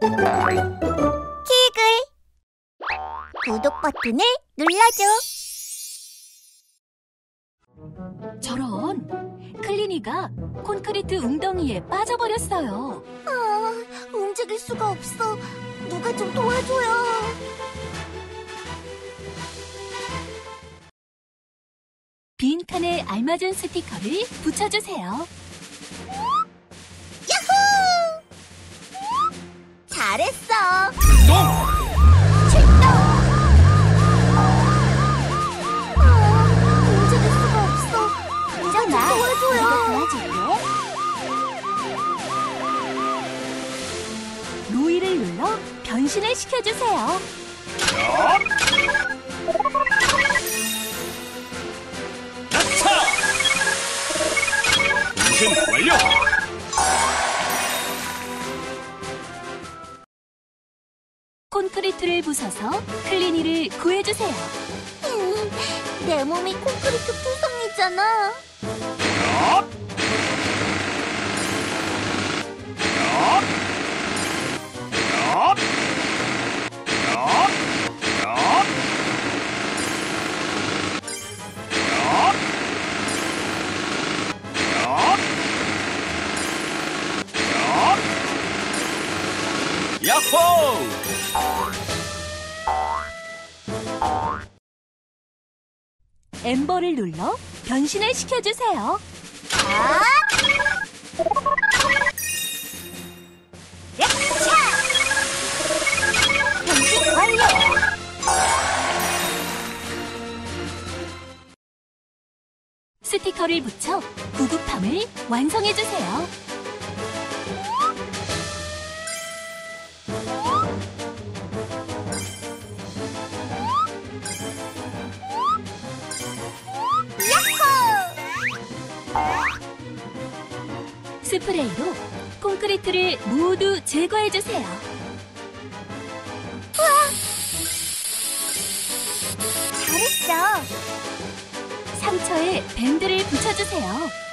키글 구독 버튼을 눌러줘. 저런 클리니가 콘크리트 웅덩이에 빠져버렸어요. 아, 움직일 수가 없어. 누가 좀 도와줘요. 빈 칸에 알맞은 스티커를 붙여주세요. 잘했어. 도와줄게. 로이를 눌러 변신을 시켜주세요. 야 콘크리트를 부숴서 클리니를 구해주세요. 음, 내 몸이 콘크리트 투성이잖아. 야호! 엠버를 눌러 변신을 시켜주세요. 아! 야차! 변신 완료. 스티커를 붙여 구급함을 완성해주세요. 스프레이로 콘크리트를 모두 제거해주세요. 잘했어. 상처에 밴드를 붙여주세요.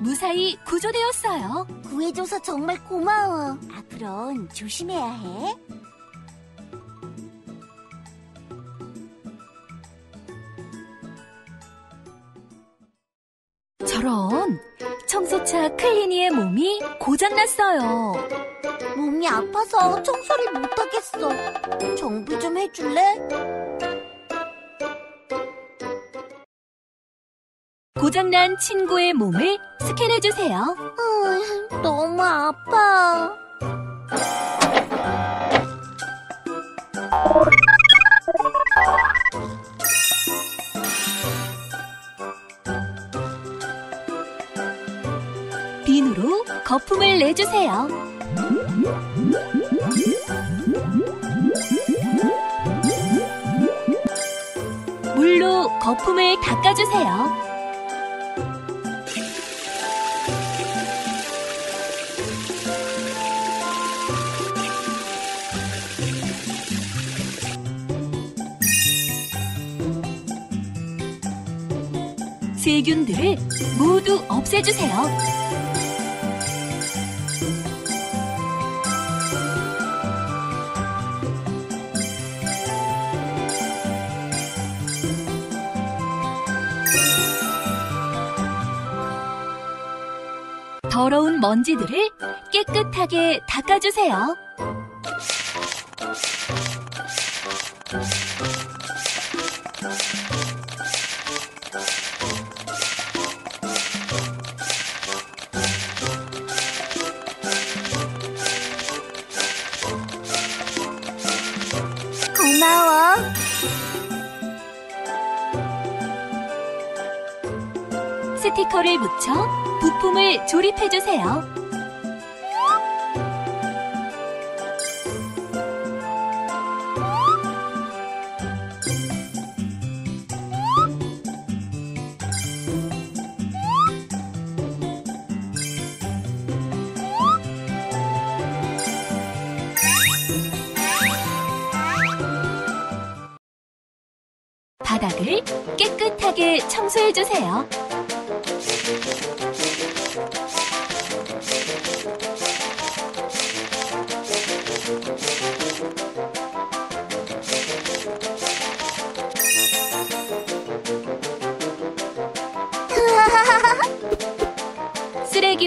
무사히 구조되었어요. 구해줘서 정말 고마워. 앞으론 조심해야 해. 저런! 청소차 클리니의 몸이 고장났어요. 몸이 아파서 청소를 못하겠어. 정비 좀 해줄래? 고장난 친구의 몸을 스캔해주세요. 어, 너무 아파. 비누로 거품을 내주세요. 물로 거품을 닦아주세요. 세균들을 모두 없애주세요. 더러운 먼지들을 깨끗하게 닦아주세요. 스티커를 묻혀 부품을 조립해주세요. 바닥을 깨끗하게 청소해주세요.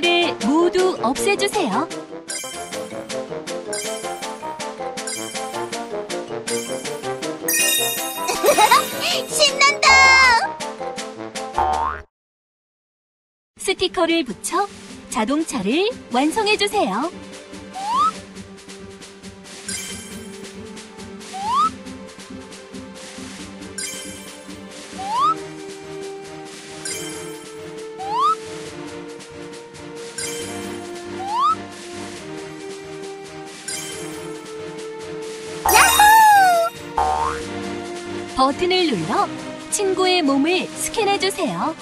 쓰레기를 모두 없애주세요. 신난다! 스티커를 붙여 자동차를 완성해주세요. 버튼을 눌러 친구의 몸을 스캔해주세요.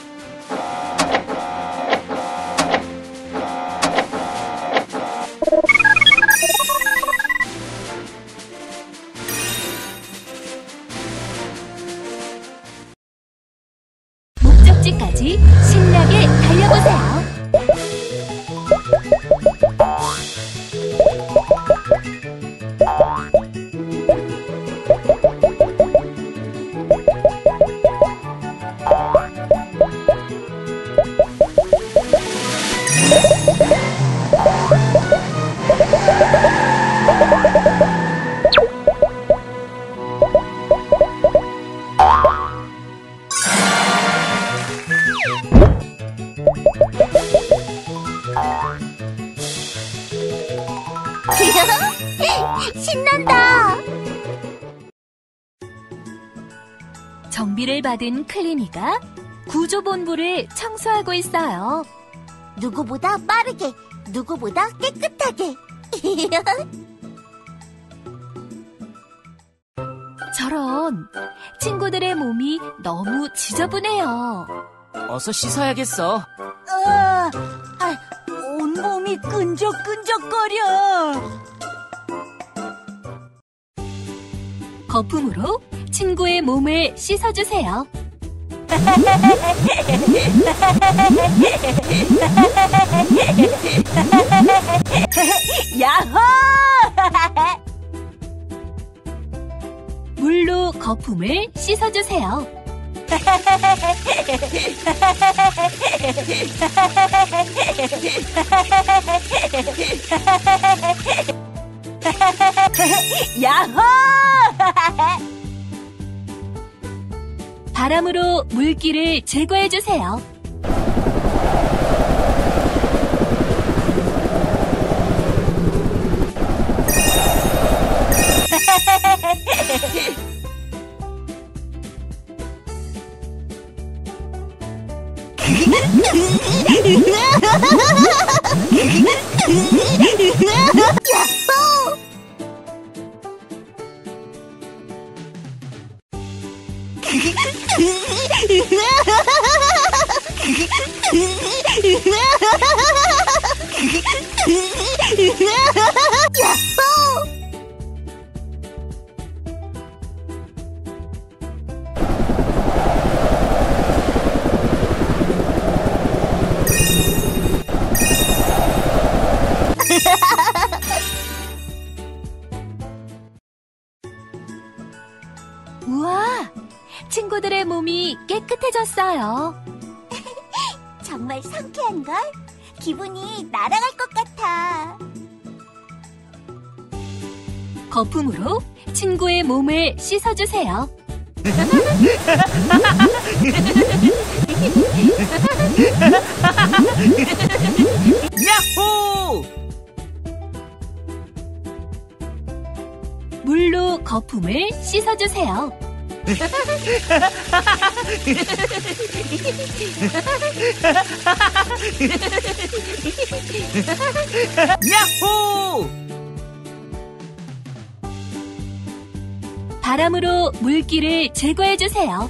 목적지까지 신나게 달려보세요. 신난다! 정비를 받은 클리니가 구조본부를 청소하고 있어요. 누구보다 빠르게, 누구보다 깨끗하게. 저런 친구들의 몸이 너무 지저분해요. 어서 씻어야겠어. 아, 아, 온몸이 끈적끈적거려. 거품으로 친구의 몸을 씻어주세요. 야호! 물로 거품을 씻어주세요. 야호! 바람으로 물기를 제거해주세요. 우 와! 몸이 깨끗해졌어요. 정말 상쾌한걸? 기분이 날아갈 것 같아. 거품으로 친구의 몸을 씻어주세요. 야호! 물로 거품을 씻어주세요. 야호! 바람으로 물기를 제거해 주세요.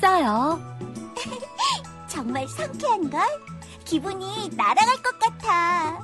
깨끗해졌어요. 정말 상쾌한걸? 기분이 날아갈 것 같아.